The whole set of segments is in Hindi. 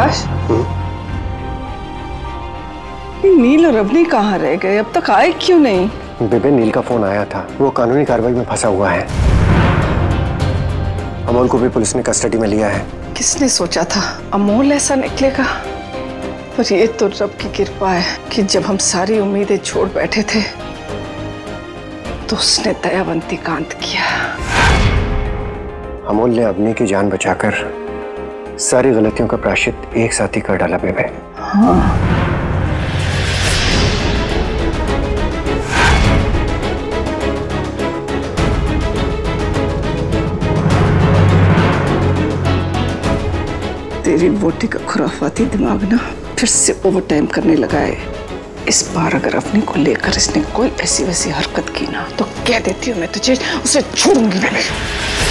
प्रकाश? नील और अवनी कहाँ रह गए? अब तक आए क्यों नहीं? बेबे नील का फ़ोन आया था। वो कानूनी कार्रवाई में फंसा हुआ है। अमोल को भी पुलिस ने कस्टडी में लिया है। किसने सोचा था? अमोल ऐसा निकलेगा? पर ये तो रब की कृपा है कि जब हम सारी उम्मीदें छोड़ बैठे थे तो उसने दयावंती कांत किया। अमोल ने अवनी की जान बचाकर सारी गलतियों का प्राश्चित एक साथ ही कर डाला बेबे हाँ। तेरी बोटी का खुराफाती दिमाग ना फिर से ओवर टाइम करने लगा है। इस बार अगर अपने को लेकर इसने कोई ऐसी वैसी हरकत की ना तो कह देती हूँ मैं तुझे, उसे छोड़ूँगी नहीं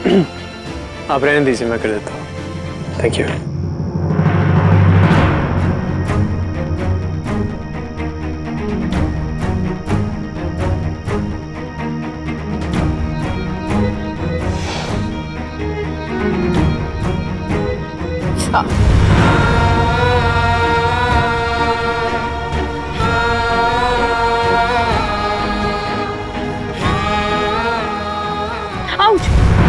आप रहने दीजिए मैं कर देता हूँ। थैंक यू आउच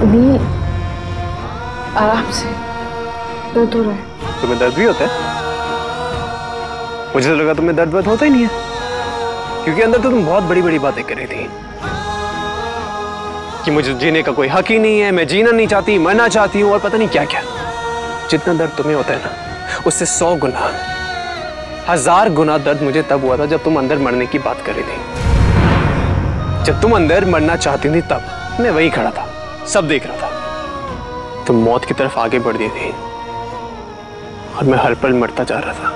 नील आराम से दर्द हो रहा है। तुम्हें दर्द भी होता है? मुझे तो लगा तुम्हें दर्द वर्द होता ही नहीं है। क्योंकि अंदर तो तुम बहुत बड़ी बड़ी बातें कर रही थी। कि मुझे जीने का कोई हक ही नहीं है, मैं जीना नहीं चाहती, मरना चाहती हूँ, और पता नहीं क्या क्या जितना दर्द तुम्हें होता है ना, उससे सौ गुना, हज़ार गुना दर्द मुझे तब हुआ था जब तुम अंदर मरने की बात कर रही थी। जब तुम अंदर मरना चाहती थी तब मैं वही खड़ा था। सब देख रहा था। तुम मौत की तरफ़ आगे बढ़ गई थी और मैं हर पल मरता जा रहा था।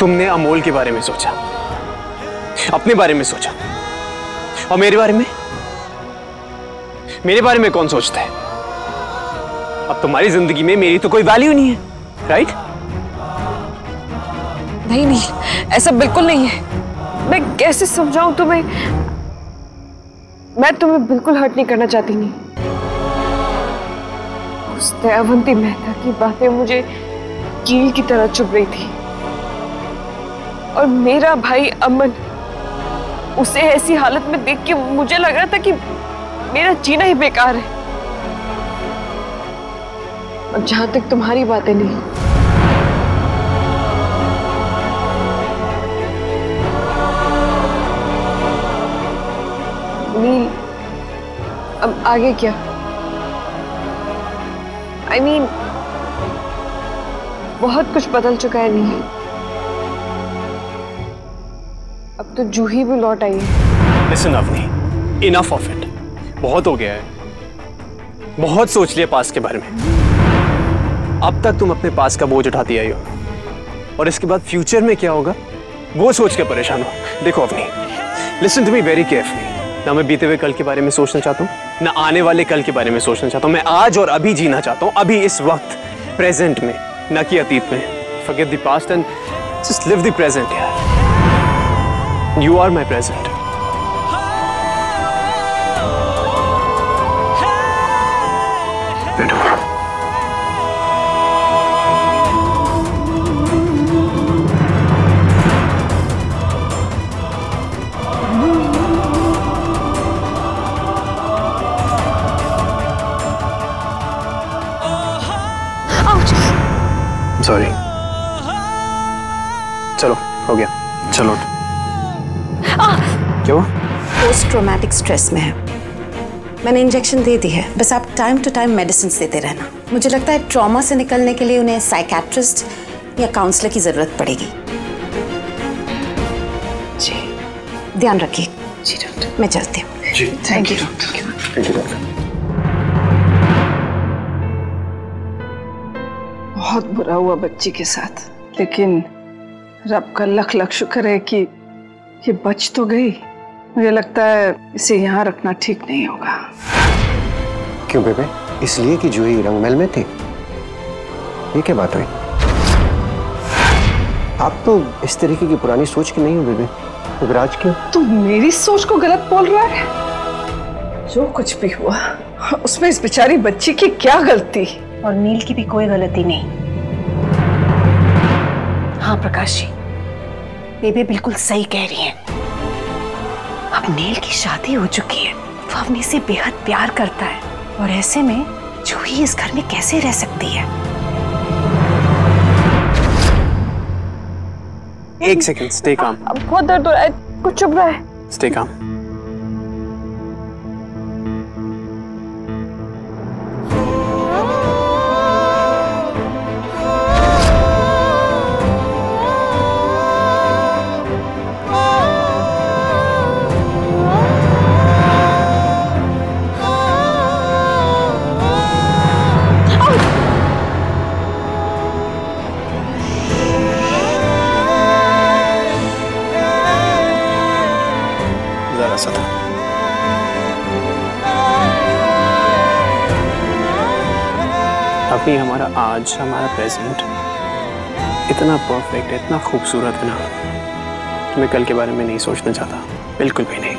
तुमने अमोल के बारे में सोचा, अपने बारे में सोचा, और मेरे बारे में? मेरे बारे में कौन सोचता है? अब तुम्हारी ज़िंदगी में मेरी तो कोई वैल्यू नहीं है राइट नहीं नहीं, ऐसा बिल्कुल नहीं है। मैं कैसे समझाऊं तुम्हें? मैं तुम्हें बिल्कुल हर्ट नहीं करना चाहती, नहीं। उस दयावंती मेहता की बातें मुझे कील की तरह चुभ रही थी। और मेरा भाई अमन उसे ऐसी हालत में देख के मुझे लग रहा था कि मेरा जीना ही बेकार है। और जहाँ तक तुम्हारी बातें नहीं आगे क्या? आई I मीन mean, बहुत कुछ बदल चुका है नील अब तो जूही भी लौट आई है। Listen Avani enough of it बहुत हो गया है। बहुत सोच लिया पास के बारे में। अब तक तुम अपने पास का बोझ उठाती आई हो। और इसके बाद फ्यूचर में क्या होगा? वो सोच के परेशान हो। देखो Avani listen to me very carefully ना मैं बीते हुए कल के बारे में सोचना चाहता हूँ, ना आने वाले कल के बारे में सोचना चाहता हूँ। मैं आज और अभी जीना चाहता हूँ, अभी इस वक्त, प्रेजेंट में, ना कि अतीत में। Forget the past and just live the present यार। You are my present sorry चलो हो गया। चलो क्यों? पोस्ट ट्रोमैटिक स्ट्रेस में है। मैंने इंजेक्शन दे दी है। बस आप टाइम टू टाइम मेडिसिन देते रहना। मुझे लगता है ट्रॉमा से निकलने के लिए उन्हें साइकेट्रिस्ट या काउंसलर की ज़रूरत पड़ेगी। जी। ध्यान रखिए। जी डॉक्टर मैं चलती हूँ। थैंक यू डॉक्टर बहुत बुरा हुआ बच्ची के साथ। लेकिन रब का लख लख शुक्र है कि ये बच तो गई। मुझे लगता है इसे यहाँ रखना ठीक नहीं होगा। क्यों बेबे? इसलिए कि जूही रंगमहल में थी। ये क्या बात हुई? आप तो इस तरीके की पुरानी सोच की नहीं हो बेबे। युवराज क्यों? तू मेरी सोच को गलत बोल रहा है? जो कुछ भी हुआ उसमें इस बेचारी बच्ची की क्या गलती? और नील की भी कोई गलती नहीं। हाँ प्रकाश जी। बेबे बिल्कुल सही कह रही हैं। अब नील की शादी हो चुकी है। वो अवनी से बेहद प्यार करता है। और ऐसे में जूही इस घर में कैसे रह सकती है? एक सेकंड स्टे काम अब बहुत दर्द हो रहा है। कुछ चुप रहा है। स्टे काम अभी हमारा आज हमारा प्रेजेंट इतना परफेक्ट है इतना खूबसूरत है ना मैं कल के बारे में नहीं सोचना चाहता। बिल्कुल भी नहीं।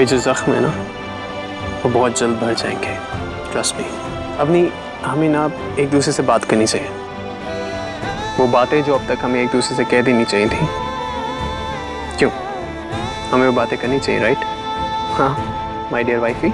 ये जो जख्म है ना, वो बहुत जल्द भर जाएँगे। ट्रस्ट मी अपनी, हमें ना एक दूसरे से बात करनी चाहिए। वो बातें जो अब तक हमें एक दूसरे से कह देनी चाहिए थी। क्यों? हमें वो बातें करनी चाहिए राइट हाँ माय डियर वाइफी